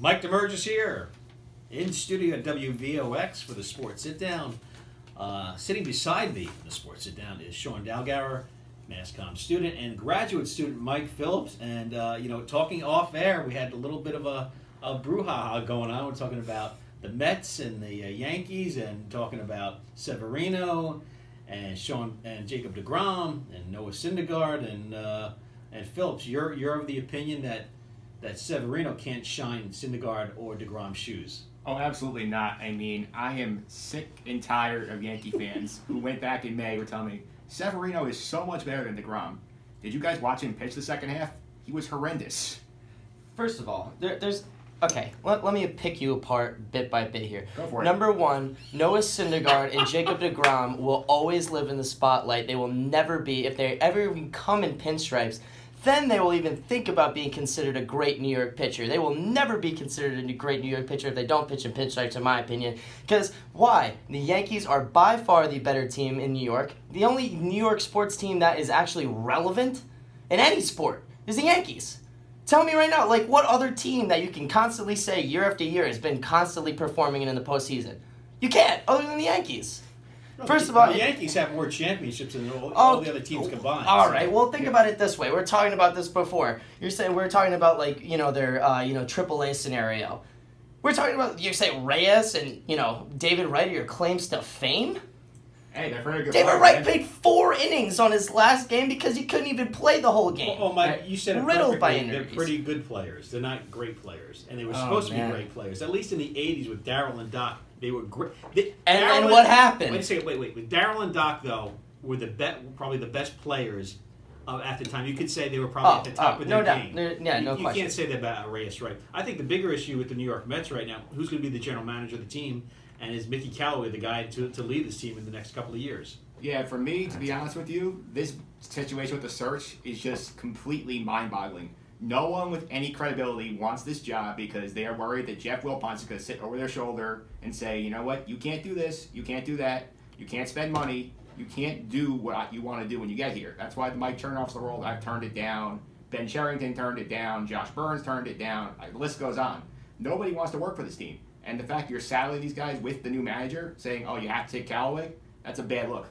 Mike Damergis here, in studio at WVOX for the Sports Sit Down. Uh, sitting beside me in the Sports Sit Down is Sean Dalgauer, MassCom student and graduate student Mike Phillips. And, uh, you know, talking off air, we had a little bit of a, a brouhaha going on. We're talking about the Mets and the uh, Yankees and talking about Severino and Sean and Jacob DeGrom and Noah Syndergaard and, uh, and Phillips. You're, you're of the opinion that that Severino can't shine in Syndergaard or DeGrom's shoes. Oh, absolutely not. I mean, I am sick and tired of Yankee fans who went back in May were telling me Severino is so much better than DeGrom. Did you guys watch him pitch the second half? He was horrendous. First of all, there, there's okay. Let, let me pick you apart bit by bit here. Go for it. Number one, Noah Syndergaard and Jacob Degrom will always live in the spotlight. They will never be if they ever even come in pinstripes. Then they will even think about being considered a great New York pitcher. They will never be considered a great New York pitcher if they don't pitch in pinstripes, in my opinion. Because why? The Yankees are by far the better team in New York. The only New York sports team that is actually relevant in any sport is the Yankees. Tell me right now, like what other team that you can constantly say year after year has been constantly performing in the postseason? You can't, other than the Yankees. No, First of all, the Yankees have more championships than all, Oh, all the other teams combined. All so- right. Well, think about it this way. We're talking about this before. You're saying we're talking about like you know their uh, you know AAA scenario. We're talking about you say Reyes and you know David Wright are your claims to fame. Hey, they're very good. David players, Wright man. played four innings on his last game because he couldn't even play the whole game. Oh, my! you said it Riddled by perfectly. They're pretty good players. They're not great players, and they were Oh, supposed to be great players. At least in the '80s with Darryl and Doc, they were great. They, And- Darryl and what happened? Wait a second. Wait, wait. With Darryl and Doc, though, were the be- probably the best players uh, at the time. You could say they were probably Oh, at the top oh, of no their doubt. game. There- yeah, you, no you question. can't say that about Reyes, right? I think the bigger issue with the New York Mets right now, who's going to be the general manager of the team, and is Mickey Callaway the guy to, to lead this team in the next couple of years? Yeah, for me, to be honest with you, this situation with the search is just completely mind-boggling. No one with any credibility wants this job because they are worried that Jeff Wilpons is going to sit over their shoulder and say, you know what, you can't do this, you can't do that, you can't spend money, you can't do what you want to do when you get here. That's why the Mike Chernoffs of the world, I've turned it down. Ben Cherington turned it down. Josh Byrnes turned it down. The list goes on. Nobody wants to work for this team. And the fact you're saddling these guys with the new manager, saying, oh, you have to take Callaway, that's a bad look.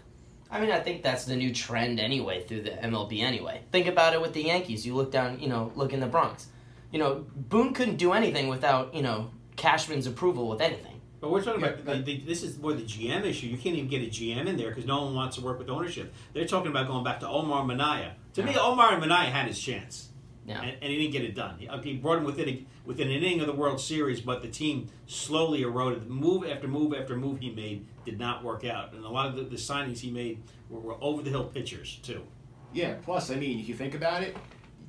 I mean, I think that's the new trend anyway through the MLB anyway. Think about it with the Yankees. You look down, you know, look in the Bronx. You know, Boone couldn't do anything without, you know, Cashman's approval with anything. But we're talking Yeah, about the, the, this is more the GM issue. You can't even get a GM in there because no one wants to work with ownership. They're talking about going back to Omar Minaya. To me, Omar Minaya had his chance, Yeah. and, and he didn't get it done. He, he brought him within a, within an inning of the World Series, but the team slowly eroded. Move after move after move he made did not work out, and a lot of the, the signings he made were, were over the hill pitchers too. Yeah, plus, I mean, if you think about it,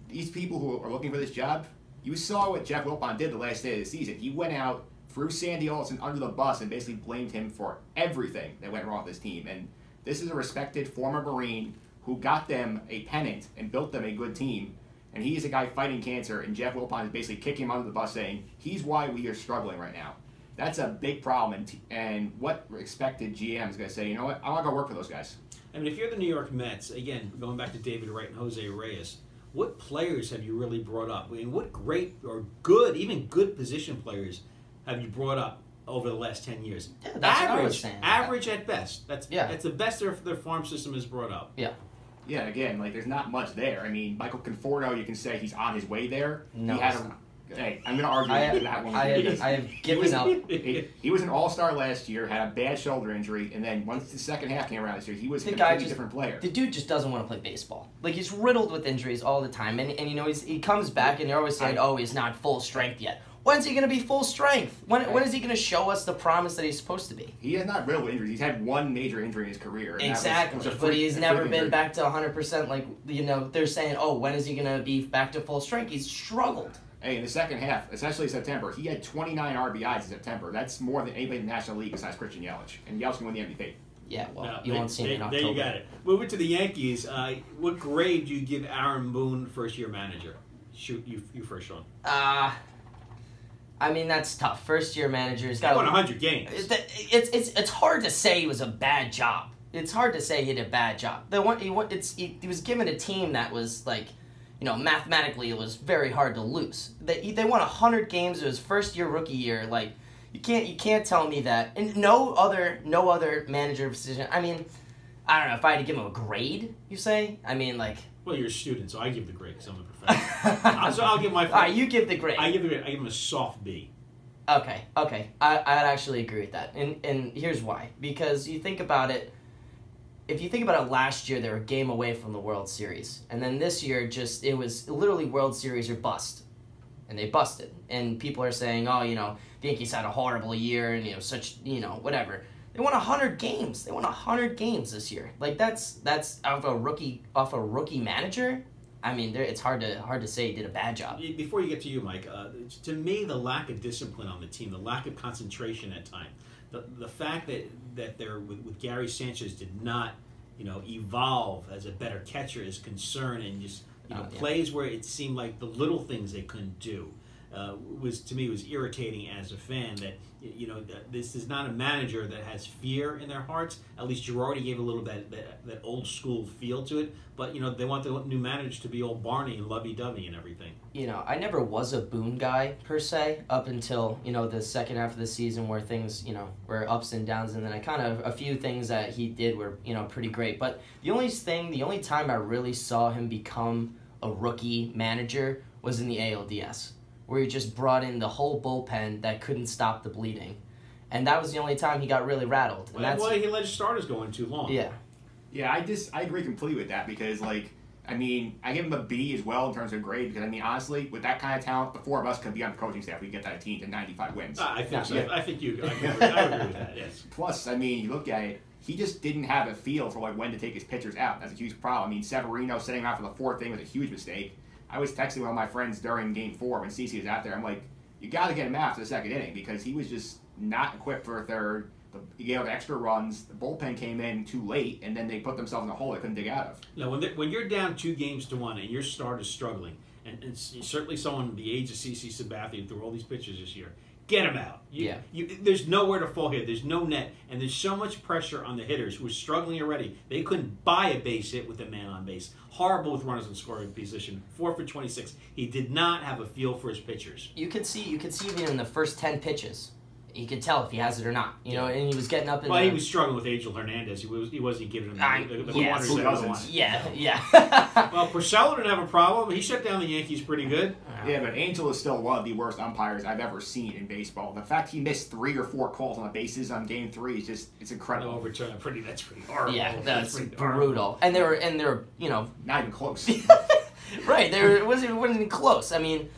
these people who are looking for this job, you saw what Jeff Wilpon did the last day of the season. He went out, threw Sandy Alderson under the bus, and basically blamed him for everything that went wrong with this team. And this is a respected former Marine who got them a pennant and built them a good team. And he is a guy fighting cancer, and Jeff Wilpon is basically kicking him under the bus, saying, he's why we are struggling right now. That's a big problem. And, t- and what expected GM is going to say, you know what, I want to go work for those guys. I mean, if you're the New York Mets, again, going back to David Wright and Jose Reyes, what players have you really brought up? I mean, what great or good, even good position players have you brought up over the last 10 years? Yeah, that's what I was average, saying. average at best. That's Yeah. that's the best their, their farm system has brought up. Yeah, again, like there's not much there. I mean, Michael Conforto, you can say he's on his way there. No, he had a. Hey, I'm gonna argue I, that one. I, have, I have he, given was, up. he, he was an all-star last year, had a bad shoulder injury, and then once the second half came around this year, he was a The guy completely just- different player. The dude just doesn't want to play baseball. Like he's riddled with injuries all the time, and, and you know he's, he comes back and they're always saying, "Oh, he's not full strength yet." When's he gonna be full strength? When when is he gonna show us the promise that he's supposed to be? He has not real injuries. He's had one major injury in his career. and that was- Exactly, was a but freak- he's never been injury. back to 100%. Like, you know, they're saying, oh, when is he going to be back to full strength? He's struggled. Hey, in the second half, especially September, he had 29 RBIs in September. That's more than anybody in the National League besides Christian Yelich, and Yelich can win the MVP. Yeah, well, No, you there- won't see him in October. There you got it. Moving to the Yankees, uh, what grade do you give Aaron Boone, first year manager? Shoot, you, you first, Sean. Uh, I mean, that's tough. First year manager. He's He got won 100 games. It's, it's, it's hard to say he was a bad job. It's hard to say he did a bad job. The one, he, it's, he, he was given a team that was, like, you know, mathematically it was very hard to lose. They they won hundred games. It was first year rookie year. Like you can't you can't tell me that. And no other no other manager position. I mean, I don't know if I had to give him a grade. You say? I mean, like. Well, you're a student, so I give the grade because I'm a. so I'll give my. All right, you give the grade. I give the grade. I give him a soft B. Okay, okay, I I'd actually agree with that, and and here's why. Because you think about it, if you think about it, last year they were a game away from the World Series, and then this year just it was literally World Series or bust, and they busted. And people are saying, oh, you know, the Yankees had a horrible year, and you know, such you know, whatever. They won hundred games. They won hundred games this year. Like that's that's off a rookie off a rookie manager. I mean, it's hard to hard to say he did a bad job. Before you get to you, Mike, uh, to me, the lack of discipline on the team, the lack of concentration at time, the the fact that that they're with, with Gary Sanchez did not, you know, evolve as a better catcher is concern, and just you know Oh, yeah. plays where it seemed like the little things they couldn't do. Uh, was to me was irritating as a fan that you know this is not a manager that has fear in their hearts. At least Girardi gave a little bit that, that old school feel to it, but you know they want the new manager to be old Barney and lovey dovey and everything. you know, I never was a Boone guy per se up until you know the second half of the season where things you know were ups and downs, and then I kind of a few things that he did were you know pretty great. But the only thing, the only time I really saw him become a rookie manager was in the ALDS, where he just brought in the whole bullpen that couldn't stop the bleeding, and that was the only time he got really rattled. And Well, that's well, he let his starters go in too long. yeah, Yeah, I just I agree completely with that because like I mean I give him a B as well in terms of grade because I mean honestly with that kind of talent the four of us could be on the coaching staff we get that team to ninety five wins. Ah, I think so. Yeah. I think you. I agree, I agree with that. Yes. Plus I mean you look at it he just didn't have a feel for like when to take his pitchers out. That's a huge problem. I mean Severino sitting out for the fourth thing was a huge mistake. I was texting one of my friends during Game Four when CC was out there. I'm like you got to get him out for the second inning because he was just not equipped for a third. The, he gave up extra runs. The bullpen came in too late, and then they put themselves in a hole they couldn't dig out of. Now, when, when you're down two games to one and your start is struggling, and, and certainly someone the age of CC Sabathia threw all these pitches this year, get him out. You, Yeah. You, there's nowhere to fall here. There's no net, and there's so much pressure on the hitters who are struggling already. They couldn't buy a base hit with a man on base. Horrible with runners in scoring position. Four for 26. He did not have a feel for his pitchers. you could see you could see even in the first ten pitches, you could tell if he has it or not. You know, and he was getting up in Well, the, he was struggling with Angel Hernandez. He was he wasn't giving him I- the, the, the yes. corners Who that doesn't? wanted. Yeah, yeah. Well, Porcello didn't have a problem. He shut down the Yankees pretty good. Yeah, but Angel is still one of the worst umpires I've ever seen in baseball. The fact he missed three or four calls on the bases on Game Three is just—it's No incredible. overturn. Pretty. That's pretty horrible. yeah, that's pretty horrible. brutal. And they were, and they were, you know, Not even close. right? They were, it wasn't, it wasn't even close. I mean,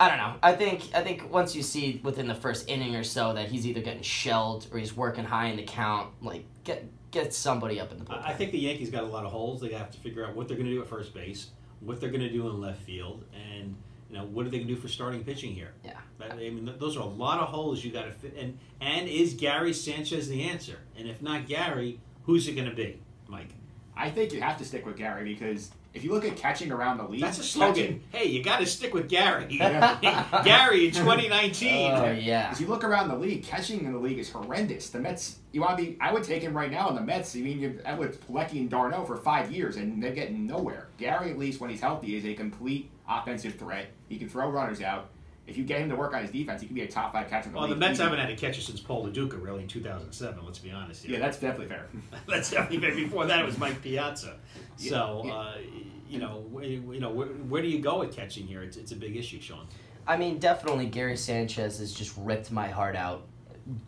I don't know. I think, I think once you see within the first inning or so that he's either getting shelled or he's working high in the count, like get get somebody up in the bullpen. I I think the Yankees got a lot of holes. They have to figure out what they're going to do at first base, what they're going to do in left field, and you know what are they going to do for starting pitching here. Yeah. That- I mean, those are a lot of holes you got to fit. And and is Gary Sanchez the answer? And if not Gary, who's it going to be, Mike? I think you have to stick with Gary because if you look at catching around the league, That's a slogan. catching- Hey, you got to stick with Gary. Gary in 2019. Oh yeah. If you look around the league, catching in the league is horrendous. The Mets, you want to be, I would take him right now in the Mets. I mean, you've had with Plawecki and d'Arnaud for five years, and they're getting nowhere. Gary, at least when he's healthy, is a complete offensive threat. He can throw runners out. If you get him to work on his defense, he can be a top five catcher in the Well, the. Mets easy. haven't had a catcher since Paul Lo Duca, really, in 2007. Let's be honest. here. Yeah, that's definitely fair. That's definitely fair. before that it was Mike Piazza. So Yeah. uh, you know, where, you know, where, where do you go with catching here? It's, it's a big issue, Sean. I mean, definitely Gary Sanchez has just ripped my heart out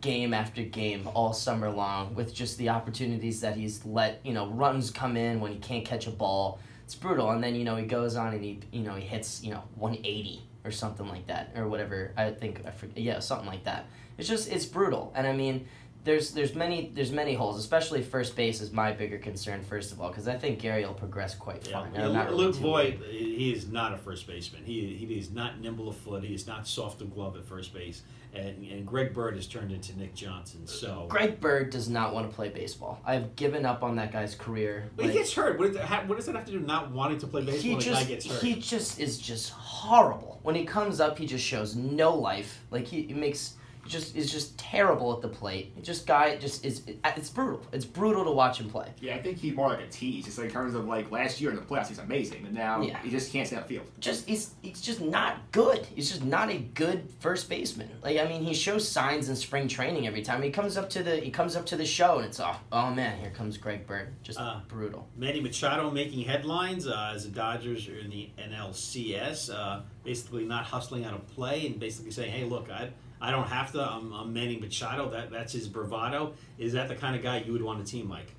game after game all summer long with just the opportunities that he's let, you know, runs come in when he can't catch a ball. It's brutal. And then, you know, he goes on and he, you know, he hits, you know, 180 or something like that or whatever. I think I forget. Yeah, something like that. It's just it's brutal. And I mean, there's there's many there's many holes, especially first base is my bigger concern first of all because I think Gary will progress quite Yeah. fine. Really Luke too Voit, he is not a first baseman. He, he is not nimble of foot. He is not soft of glove at first base. And, and Greg Bird has turned into Nick Johnson. So Greg Bird does not want to play baseball. I've given up on that guy's career. But he gets hurt. What, does that what does that have to do with not wanting to play baseball he just guy gets hurt? he just is just horrible. When he comes up, he just shows no life. Like he, he makes just is just terrible at the plate. It just guy just is it's brutal. It's brutal to watch him play. Yeah, I think he's more like a tease. Just like in terms of like last year in the playoffs, he's amazing, and now Yeah. he just can't stay on the field. Just he's he's just not good. He's just not a good first baseman. Like I mean, he shows signs in spring training every time he comes up to the he comes up to the show and it's oh oh man, here comes Greg Bird. Just Uh, brutal. Manny Machado making headlines uh, as the Dodgers are in the NLCS, uh, basically not hustling out of play and basically saying, "Hey, look, I I don't have to. I'm, I'm Manny Machado. That that's his bravado. Is that the kind of guy you would want a team like?"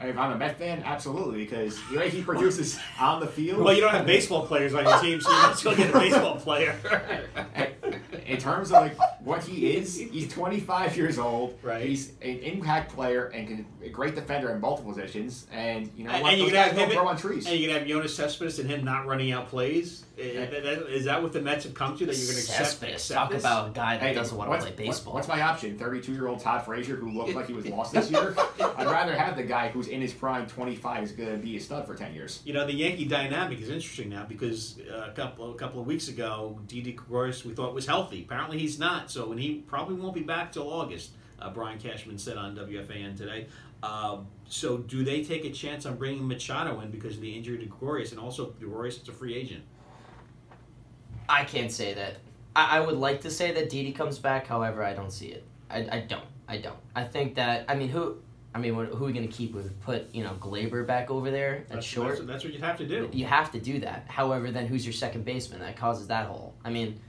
If I'm a Met fan, absolutely, because the way he produces on the field. Well, you don't have baseball players on your team, so you as well get a baseball player. in terms of like what he is, he's 25 years old. Right. He's an impact player and can, a great defender in multiple positions. And you know And- what? and you can have guys don't him- grow on trees. and you can have Yoenis Cespedes and him not running out plays. Is that- that- is that what the Mets have come to? That you're going to accept? Accept talk this? about a guy that Hey, doesn't want to what's- play what- baseball. What's my option? 32 year old Todd Frazier who looked like he was lost this year? I'd rather have the guy who's in his prime, 25, is going to be a stud for 10 years. You know, the Yankee dynamic is interesting now because uh, a couple a couple of weeks ago, Didi Gregorius we thought was healthy. Apparently, he's not. So, and he probably won't be back till August. Uh, Brian Cashman said on WFAN today. Um, so, do they take a chance on bringing Machado in because of the injury to Gregorius, and also Gregorius is a free agent? I can't say that. I, I would like to say that Didi comes back. However, I don't see it. I, I don't. I don't. I think that. I mean, who? I mean, what, who are we going to keep? With put you know Gleyber back over there at That's, short. That's, that's what you have to do. You have to do that. However, then who's your second baseman? That causes that hole. I mean,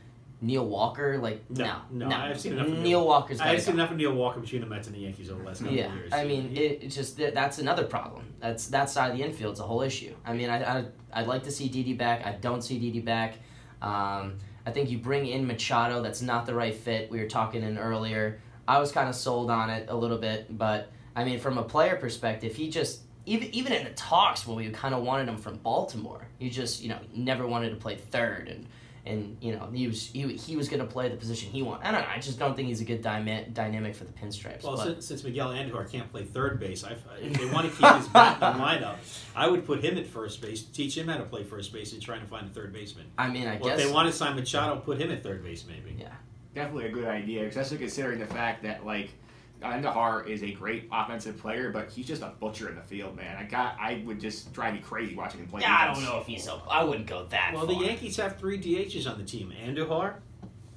Neil Walker. Like No, no, no, I've seen enough of Neil, Neil- Walker's. I've seen enough of Neil Walker between the Mets and the Yankees over the last couple Yeah, of years. I mean, it, it's just that- that's another problem. That's that side of the infield's a whole issue. I mean, I, I I'd like to see Didi back. I don't see Didi back. Um, I think you bring in Machado. That's not the right fit. We were talking in earlier. I was kind of sold on it a little bit, but I mean, from a player perspective, he just even even in the talks when we kind of wanted him from Baltimore, he just you know never wanted to play third and. And you know he was he, he was going to play the position he wanted. I don't know. I just don't think he's a good dyma- dynamic for the pinstripes. Well, but- since, since Miguel Andujar can't play third base, I, if they want to keep his bat in the lineup, I would put him at first base, teach him how to play first base, and trying to find a third baseman. I mean, I Well, guess. if they want to sign Machado, put him at third base, maybe. Yeah. Definitely a good idea, especially considering the fact that, like, Andujar is a great offensive player, but he's just a butcher in the field, man. I got, I would just drive me crazy watching him play. Yeah, I don't know if he's so. I wouldn't go that Well, far. the Yankees have three DHs on the team: Andujar,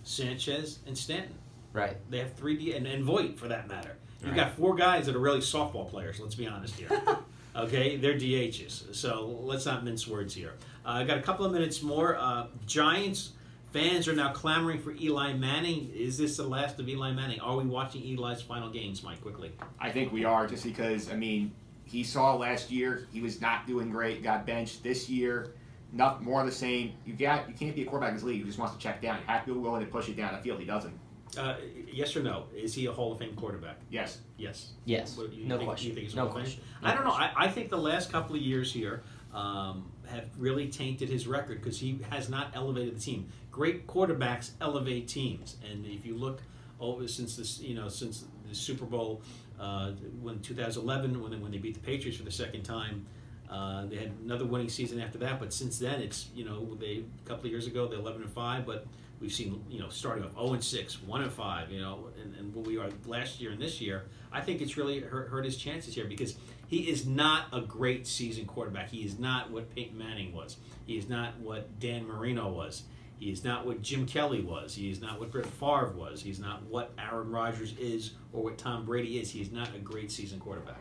Sanchez, and Stanton. Right. They have three D and, and Voit for that matter. You've Right. got four guys that are really softball players. Let's be honest here. okay, they're DHs. So let's not mince words here. Uh, I got a couple of minutes more. Uh, Giants fans are now clamoring for Eli Manning. Is this the last of Eli Manning? Are we watching Eli's final games, Mike? Quickly. I think we are just because I mean he saw last year he was not doing great, got benched this year. Not more of the same. You got you can't be a quarterback in this league who just wants to check down. You have to be willing to push it down the field. He doesn't. Uh, yes or no? Is he a Hall of Fame quarterback? Yes. Yes. Yes. What, you no think, question. You think he's no Hall of question. I don't know. I, I think the last couple of years here um, have really tainted his record because he has not elevated the team. Great quarterbacks elevate teams, and if you look over since this, you know, since the Super Bowl uh, when 2011, when they, when they beat the Patriots for the second time. Uh, they had another winning season after that, but since then it's you know they a couple of years ago they're 11 and five, but we've seen you know starting off 0 and 6, 1 and 5, you know, and, and what we are last year and this year, I think it's really hurt, hurt his chances here because he is not a great season quarterback. He is not what Peyton Manning was. He is not what Dan Marino was. He is not what Jim Kelly was. He is not what Brett Favre was. He's not what Aaron Rodgers is or what Tom Brady is. He is not a great season quarterback.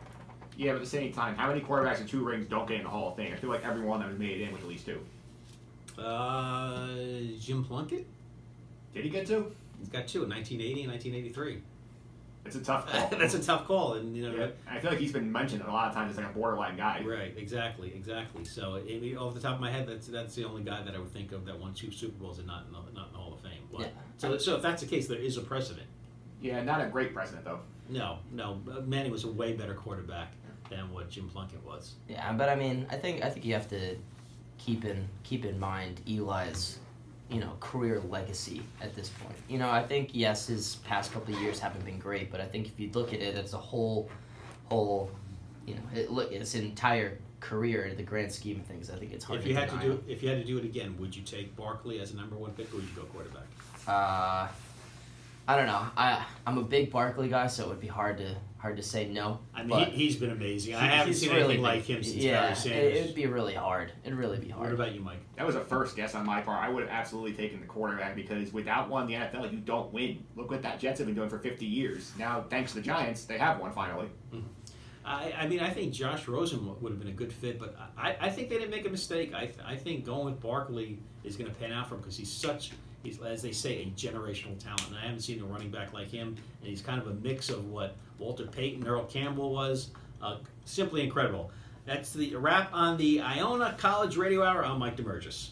Yeah, but at the same time, how many quarterbacks in two rings don't get in the Hall of Fame? I feel like everyone that was made in with at least two. Uh, Jim Plunkett? Did he get two? He's got two in 1980 and 1983. It's a tough call. That's a tough call, and you know, Yeah, I feel like he's been mentioned a lot of times as like a borderline guy. right? Exactly, exactly. So, I mean, off the top of my head, that's that's the only guy that I would think of that won two Super Bowls and not in the, not in the Hall of Fame. But- Yeah. So, so if that's the case, there is a precedent. Yeah, not a great president though. No, no, uh, Manning was a way better quarterback than what Jim Plunkett was. Yeah, but I mean, I think I think you have to keep in keep in mind Eli's, you know, career legacy at this point. You know, I think yes, his past couple of years haven't been great, but I think if you look at it as a whole, whole, you know, it, look his entire career, in the grand scheme of things, I think it's hard. If you had to do, if you had to do it again, would you take Barkley as a number one pick, or would you go quarterback? Uh, I don't know. I I'm a big Barkley guy, so it would be hard to hard to say no. I mean, but he, he's been amazing. I haven't seen really anything been- like him since yeah, Barry it, Sanders. it'd be really hard. It'd really be hard. what hard. about you, Mike? That was a first guess on my part. I would have absolutely taken the quarterback because without one the NFL, you don't win. Look what that Jets have been doing for 50 years. Now, thanks to the Giants, they have one finally. Mm-hmm. I, I mean, I think Josh Rosen would have been a good fit, but I, I think they didn't make a mistake. I, I think going with Barkley is going to pan out for him because he's such, he's as they say, a generational talent. And I haven't seen a running back like him, and he's kind of a mix of what Walter Payton, Earl Campbell was. Uh, simply incredible. That's the wrap on the Iona College Radio Hour. I'm Mike Damergis.